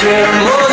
We're more